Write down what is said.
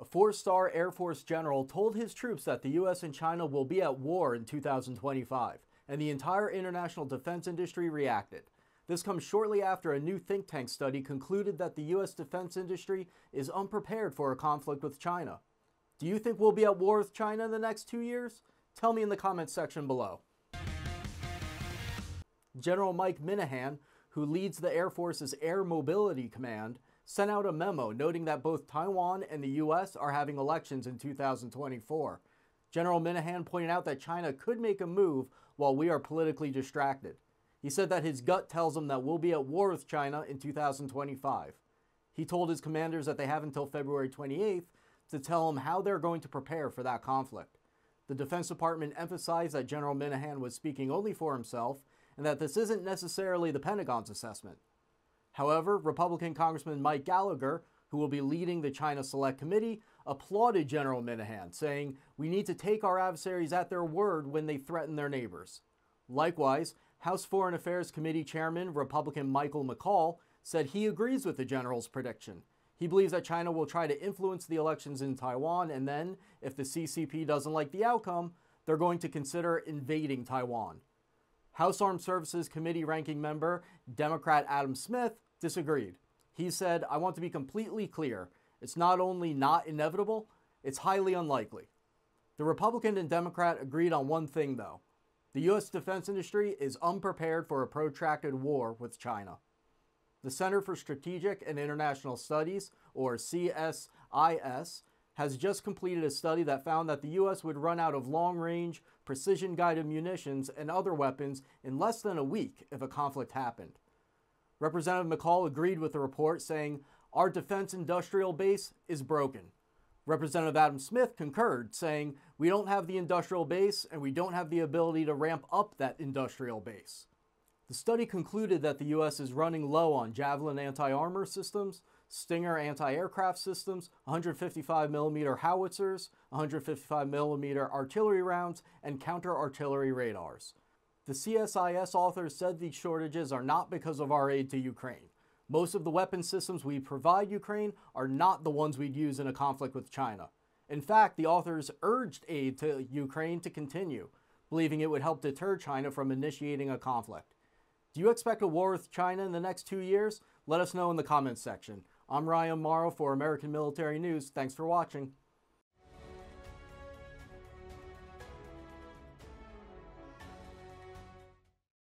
A four star Air Force general told his troops that the U.S. and China will be at war in 2025, and the entire international defense industry reacted. This comes shortly after a new think tank study concluded that the U.S. defense industry is unprepared for a conflict with China. Do you think we'll be at war with China in the next two years? Tell me in the comments section below. General Mike Minihan, who leads the Air Force's Air Mobility Command, sent out a memo noting that both Taiwan and the U.S. are having elections in 2024. General Minihan pointed out that China could make a move while we are politically distracted. He said that his gut tells him that we'll be at war with China in 2025. He told his commanders that they have until February 28th to tell him how they're going to prepare for that conflict. The Defense Department emphasized that General Minihan was speaking only for himself and that this isn't necessarily the Pentagon's assessment. However, Republican Congressman Mike Gallagher, who will be leading the China Select Committee, applauded General Minihan, saying, We need to take our adversaries at their word when they threaten their neighbors. Likewise, House Foreign Affairs Committee Chairman Republican Michael McCaul said he agrees with the general's prediction. He believes that China will try to influence the elections in Taiwan, and then, if the CCP doesn't like the outcome, they're going to consider invading Taiwan. House Armed Services Committee ranking member, Democrat Adam Smith, disagreed. He said, I want to be completely clear. It's not only not inevitable, it's highly unlikely. The Republican and Democrat agreed on one thing, though. The U.S. defense industry is unprepared for a protracted war with China. The Center for Strategic and International Studies, or CSIS, has just completed a study that found that the U.S. would run out of long range, precision guided munitions and other weapons in less than a week if a conflict happened. Representative McCaul agreed with the report, saying, Our defense industrial base is broken. Representative Adam Smith concurred, saying, We don't have the industrial base and we don't have the ability to ramp up that industrial base. The study concluded that the U.S. is running low on Javelin anti armor systems, Stinger anti-aircraft systems, 155mm howitzers, 155mm artillery rounds, and counter-artillery radars. The CSIS authors said these shortages are not because of our aid to Ukraine. Most of the weapon systems we provide Ukraine are not the ones we'd use in a conflict with China. In fact, the authors urged aid to Ukraine to continue, believing it would help deter China from initiating a conflict. Do you expect a war with China in the next two years? Let us know in the comments section. I'm Ryan Morrow for American Military News. Thanks for watching.